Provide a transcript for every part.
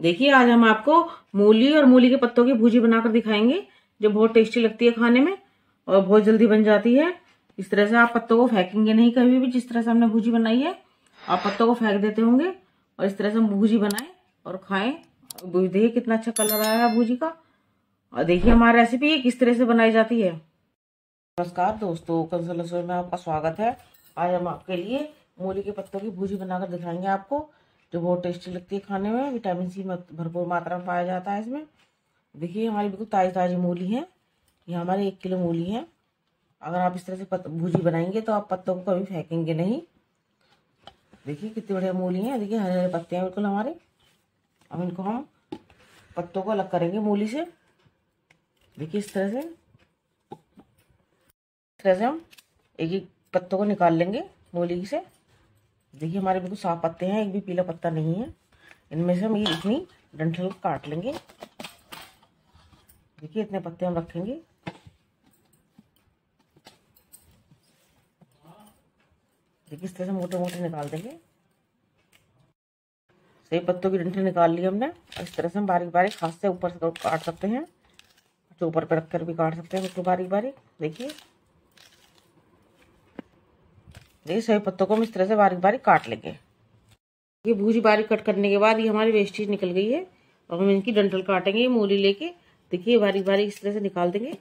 देखिए, आज हम आपको मूली और मूली के पत्तों की भूजी बनाकर दिखाएँगे, जो बहुत टेस्टी लगती है खाने में और बहुत जल्दी बन जाती है। इस तरह से आप पत्तों को फेंकेंगे नहीं कभी भी, जिस तरह से हमने भूजी बनाई है, आप पत्तों को फेंक देते होंगे और इस तरह से हम भूजी बनाएँ और खाएँ। देखिए कितना अच्छा कलर आया है भूजी का। और देखिए हमारी रेसिपी किस तरह से बनाई जाती है। नमस्कार दोस्तों कंसल रसोई में आपका स्वागत है। आज हम आपके लिए मूली के पत्तों की भूजी बनाकर दिखाएँगे आपको। जो बहुत टेस्टी लगती है खाने में, विटामिन सी भरपूर मात्रा में पाया जाता है इसमें। देखिए, हमारी बिल्कुल ताज़ी ताज़ी मूली है। ये हमारी एक किलो मूली है। अगर आप इस तरह से भूजी बनाएँगे तो आप पत्तों को कभी फेंकेंगे नहीं। देखिए, कितनी बढ़िया मूली है। देखिए हरे हरे पत्ते हैं बिल्कुल हमारे। अब इनको हम पत्तों को अलग करेंगे मूली से। देखिए, इस तरह से। इस तरह से हम एक एक पत्तों को निकाल लेंगे मूली से। देखिए, हमारे बिल्कुल साफ़ पत्ते हैं, एक भी पीला पत्ता नहीं है। इनमें से हम ये इतनी डंठल काट लेंगे। देखिए, इतने पत्ते हम रखेंगे। देखिए, इस तरह से मोटे मोटे निकाल देंगे। सही पत्तों की डंठल निकाल ली हमने। इस तरह से हम बारीक बारीक हाथ से ऊपर से काट सकते हैं। ऊपर पे रखकर भी काट सकते हैं बिल्कुल बारीक बारीक देखिए। देखिए सभी पत्तों को हम इस तरह से बारीक बारीक काट लेंगे। ये भूजी बारीक कट करने के बाद ये हमारी वेस्टेज निकल गई है। और हम इनकी डंठल काटेंगे मूली लेके। देखिए बारीक बारीक इस तरह से निकाल देंगे।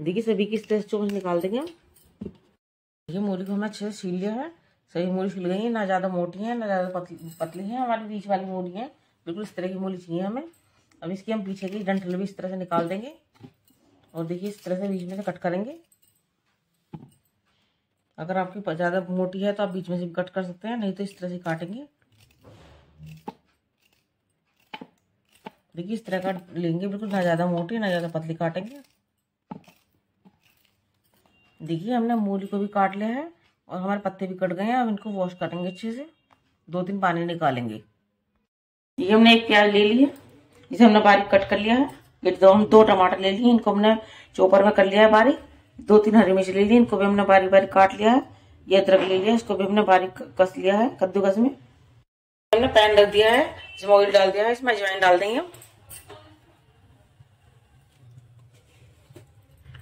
देखिए, सभी की इस तरह से चोंच निकाल देंगे हम। देखिए, मूली को हमने अच्छे से छील लिया है। सभी मूली छिल गई है, ना ज़्यादा मोटी है, ना ज़्यादा पतली पतली है, हमारी बीच वाली मूली है। बिल्कुल इस तरह की मूली चाहिए हमें। अब इसकी हम पीछे की डंठल भी इस तरह से निकाल देंगे। और देखिए, इस तरह से बीच में से कट करेंगे। अगर आपकी ज़्यादा मोटी है तो आप बीच में से कट कर सकते हैं, नहीं तो इस तरह से काटेंगे। देखिए, इस तरह का लेंगे बिल्कुल, ना ज़्यादा मोटी, ना ज़्यादा पतली काटेंगे। देखिए, हमने मूली को भी काट लिया है और हमारे पत्ते भी कट गए हैं, अब इनको वॉश करेंगे अच्छे से। दो तीन पानी निकालेंगे। ये हमने एक प्याज ले लिया, इसे हमने बारीक कट कर लिया है। दो दो टमाटर ले लिए, इनको हमने चोपर में कर लिया है बारीक। दो तीन हरी मिर्च ले ली, इनको भी हमने बारीक बारीक काट लिया है। ये अदरक ले लिया, इसको भी हमने बारीक कस लिया है, कद्दूकस में। हमने पैन रख दिया है, इसमें ऑयल डाल दिया है, इसमें अजवाइन डाल देंगे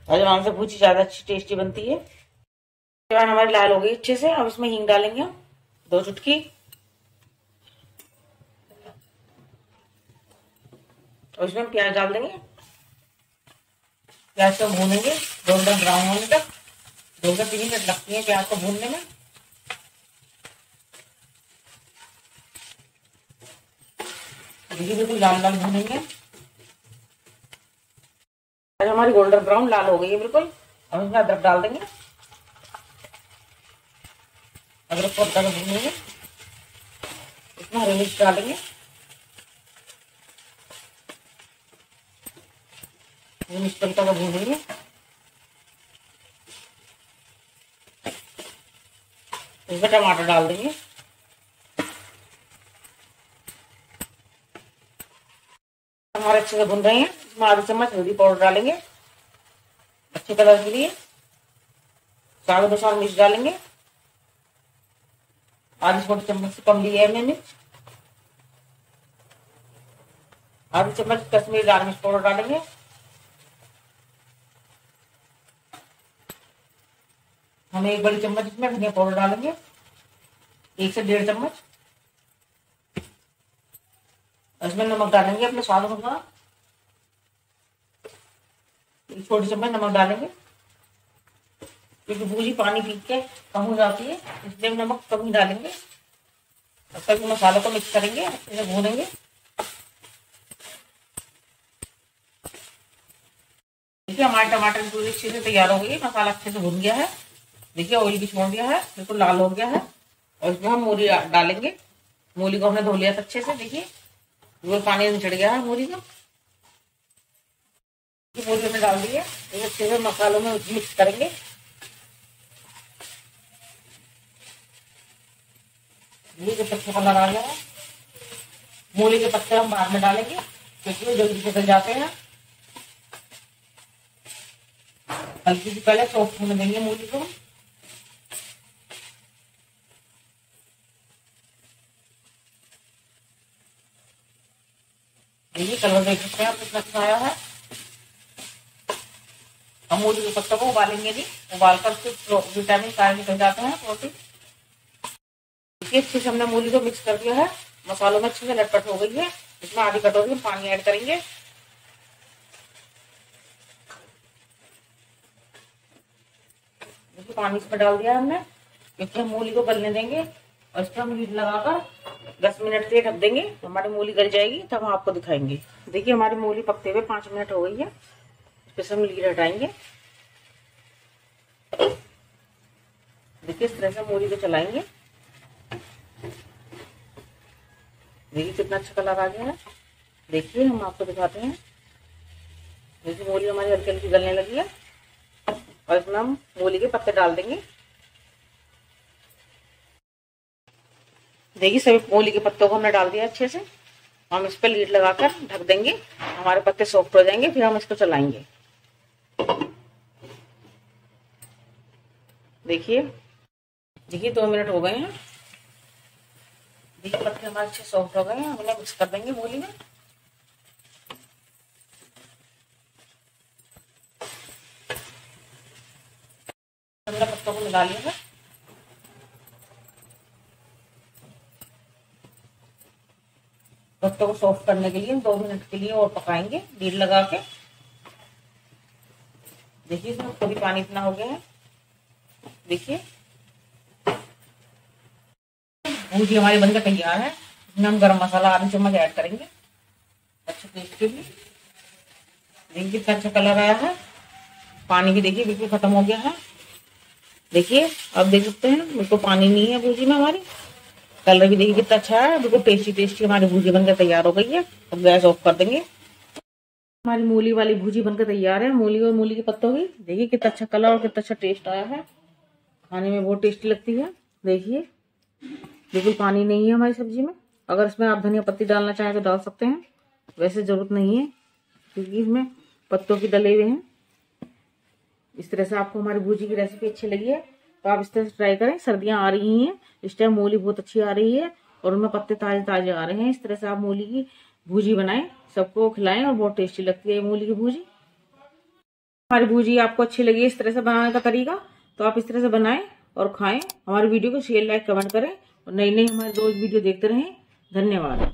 अजवाइन से भूजी ज़्यादा अच्छी टेस्टी बनती है। अजवाइन हमारी लाल हो गई अच्छे से, अब इसमें हींग डालेंगे हम, दो चुटकी। और इसमें प्याज डाल देंगे। प्याज को भूनेंगे गोल्डन ब्राउन होने तक। दो से तीन मिनट लगती है प्याज को भूनने में। बिल्कुल लाल लाल भूनेंगे आज हमारी गोल्डन ब्राउन लाल हो गई है, बिल्कुल। अब इसमें अदरक डाल देंगे। अदरक को अदरक भूनेंगे इसमें हरी मिर्च डालेंगे। मिक्स तरीका का भूनेंगे इसमें टमाटर डाल देंगे। हमारे अच्छे से भून रहे हैं। इसमें आधी चम्मच हल्दी पाउडर डालेंगे। अच्छे कलर के लिए। स्वाद अनुसार मिर्च डालेंगे। आधी छोटी चम्मच से कम लिया है मैंने। आधी चम्मच कश्मीरी लाल मिर्च पाउडर डालेंगे। हम एक बड़ी चम्मच इसमें, धनिया पाउडर डालेंगे। एक से डेढ़ चम्मच। इसमें नमक डालेंगे अपने स्वाद अनुसार। एक छोटी चम्मच नमक डालेंगे। क्योंकि भूजी पानी पी के कम हो जाती है, इसलिए हम नमक कम ही डालेंगे। तब तक मसालों को मिक्स करेंगे, अच्छे से भूनेंगे। देखिए हमारे टमाटर पूरी अच्छे से तैयार हो गई मसाला अच्छे से भून गया है। देखिए ऑयल भी छोड़ दिया है, बिल्कुल लाल हो गया है। और इसमें हम मूली डालेंगे। मूली को हमने धो लिया अच्छे से, देखिए। वो पानी चढ़ गया है मूली का मूली हमने डाल दी है। अच्छे से मसालों में मिक्स करेंगे। मूली के पत्ते कलर आ गया है। मूली के पत्ते हम बाद में डालेंगे, क्योंकि वो जल्दी से जाते हैं। हल्की सी पहले सॉफ्ट होने देंगे मूली को कलर देख सकते हैं आप कितना अच्छा आया है हम मूली के पत्तों को उबालेंगे नहीं उबाल कर उसके विटामिन सारे निकल जाते हैं, प्रोटीन। देखिए, अच्छे से हमने मूली को मिक्स कर दिया है। मसालों में अच्छे से लटपट हो गई है। इसमें आधी कटोरी पानी ऐड करेंगे। देखिए, पानी इसमें डाल दिया हमने। क्योंकि हम मूली को गलने देंगे और इस पर हम लीड लगाकर दस मिनट से ढक देंगे। तो हमारी मूली गल जाएगी, तब हम आपको दिखाएँगे। देखिए, हमारी मूली पकते हुए पाँच मिनट हो गई है। इस पर हम लीड हटाएँगे। देखिए, इस तरह से मूली को चलाएँगे। देखिए, कितना अच्छा कलर आ गया है। देखिए, हम आपको दिखाते हैं। देखिए मूली हमारी हल्की हल्की गलने लगी है। और इसमें हम मूली के पत्ते डाल देंगे। देखिए, सभी मूली के पत्तों को हमने डाल दिया अच्छे से। हम इस पर लीड लगाकर ढक देंगे। हमारे पत्ते सॉफ्ट हो जाएँगे, फिर हम इसको चलाएँगे। देखिए। देखिए, दो मिनट हो गए हैं। देखिए, पत्ते हमारे अच्छे सॉफ्ट हो गए हैं। हम इन्हें मिक्स कर देंगे मूली में हमने पत्तों को मिला लिया है। पत्तों को सॉफ्ट करने के लिए, दो मिनट के लिए और पकाएँगे लीड लगा के। देखिए इसमें कभी पानी इतना हो गया है। देखिए। भूजी हमारी बनकर तैयार है। इसमें हम गरम मसाला आधी चम्मच ऐड करेंगे। अच्छे टेस्ट के लिए। देखिए कितना अच्छा कलर आया है। पानी भी देखिए बिल्कुल खत्म हो गया है। देखिए, आप देख सकते हैं, बिल्कुल पानी नहीं है भूजी में हमारी। कलर भी देखिए कितना अच्छा है। बिल्कुल टेस्टी टेस्टी हमारी भूजी बनकर तैयार हो गई है। अब गैस ऑफ़ कर देंगे। हमारी मूली वाली भूजी बनकर तैयार है। मूली और मूली के पत्तों की। देखिए कितना अच्छा कलर और कितना अच्छा टेस्ट आया है। खाने में बहुत टेस्टी लगती है। देखिए। बिल्कुल पानी नहीं है हमारी सब्ज़ी में। अगर इसमें आप धनिया पत्ती डालना चाहें तो डाल सकते हैं। वैसे ज़रूरत नहीं है, क्योंकि इसमें पत्तों की डले हुए हैं। इस तरह से आपको हमारी भूजी की रेसिपी अच्छी लगी है तो आप इस तरह से ट्राई करें। सर्दियाँ आ रही हैं। इस टाइम मूली बहुत अच्छी आ रही है और उनमें पत्ते ताजे ताजे आ रहे हैं। इस तरह से आप मूली की भूजी बनाए, सबको खिलाएँ और बहुत टेस्टी लगती है मूली की भूजी। हमारी भूजी आपको अच्छी लगी इस तरह से बनाने का तरीका तो आप इस तरह से बनाएँ और खाएँ। हमारी वीडियो को शेयर, लाइक, कमेंट करें और नई नई हमारे रोज वीडियो देखते रहें। धन्यवाद।